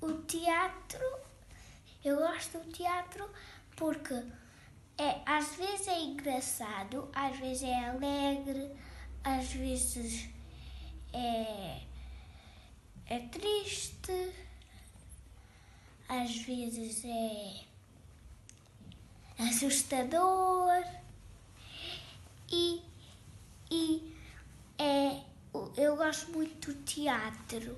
o teatro, eu gosto do teatro porque é, às vezes é engraçado, às vezes é alegre, às vezes é, é triste, às vezes é assustador e, e é, eu gosto muito do teatro.